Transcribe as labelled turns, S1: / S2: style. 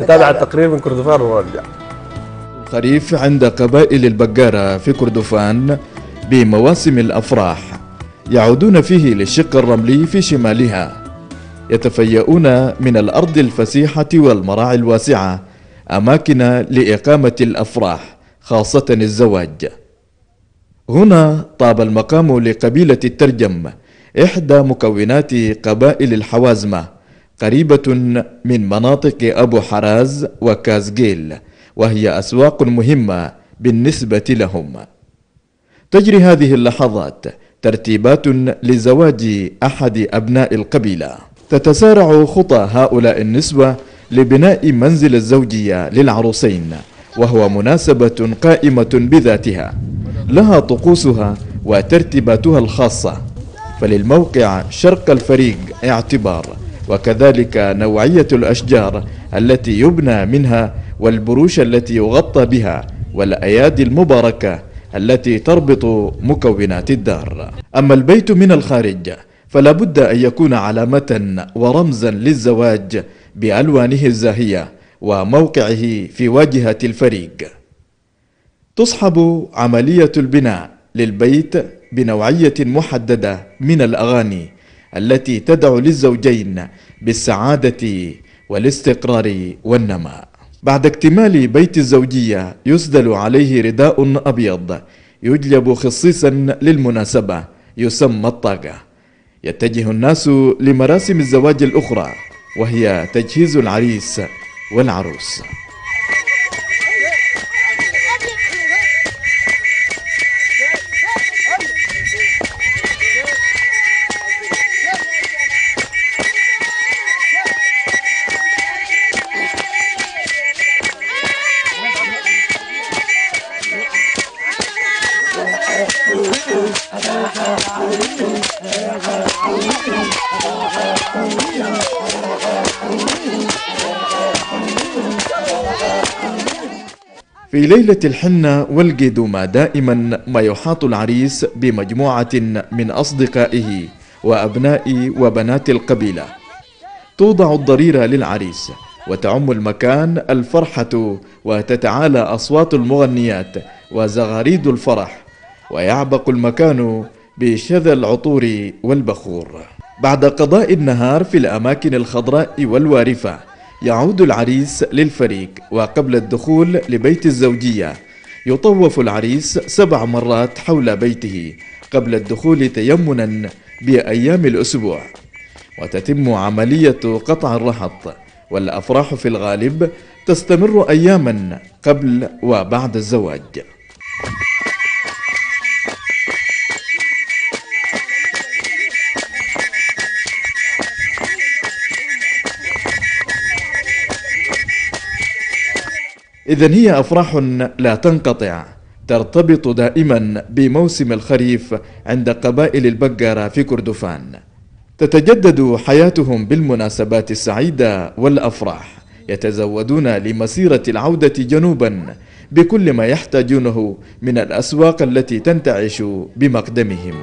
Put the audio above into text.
S1: نتابع التقرير من كردفان ونرجع
S2: الخريف عند قبائل البقارة في كردفان بمواسم الأفراح يعودون فيه للشق الرملي في شمالها. يتفيئون من الأرض الفسيحة والمراعي الواسعة أماكن لإقامة الأفراح خاصة الزواج. هنا طاب المقام لقبيلة الترجم إحدى مكونات قبائل الحوازمة قريبة من مناطق أبو حراز وكازجيل وهي أسواق مهمة بالنسبة لهم. تجري هذه اللحظات ترتيبات لزواج أحد أبناء القبيلة. تتسارع خطى هؤلاء النسوة لبناء منزل الزوجية للعروسين وهو مناسبة قائمة بذاتها. لها طقوسها وترتيباتها الخاصة فللموقع شرق الفريق اعتبار. وكذلك نوعية الأشجار التي يبنى منها والبروش التي يغطى بها والأيادي المباركة التي تربط مكونات الدار. أما البيت من الخارج فلا بد أن يكون علامة ورمزا للزواج بألوانه الزاهية وموقعه في واجهة الفريق. تصحب عملية البناء للبيت بنوعية محددة من الأغاني التي تدعو للزوجين بالسعادة والاستقرار والنماء بعد اكتمال بيت الزوجية يسدل عليه رداء أبيض يجلب خصيصا للمناسبة يسمى الطاقة. يتجه الناس لمراسم الزواج الأخرى وهي تجهيز العريس والعروس. في ليلة الحنة والقدومة دائما ما يحاط العريس بمجموعة من أصدقائه وأبناء وبنات القبيلة. توضع الضريرة للعريس وتعم المكان الفرحة وتتعالى أصوات المغنيات وزغاريد الفرح. ويعبق المكان بشذا العطور والبخور. بعد قضاء النهار في الأماكن الخضراء والوارفة يعود العريس للفريق وقبل الدخول لبيت الزوجية يطوف العريس سبع مرات حول بيته قبل الدخول تيمنا بأيام الأسبوع. وتتم عملية قطع الرحط والأفراح في الغالب تستمر أياما قبل وبعد الزواج. إذا هي أفراح لا تنقطع ترتبط دائما بموسم الخريف عند قبائل البقرة في كردفان. تتجدد حياتهم بالمناسبات السعيدة والأفراح يتزودون لمسيرة العودة جنوبا بكل ما يحتاجونه من الأسواق التي تنتعش بمقدمهم.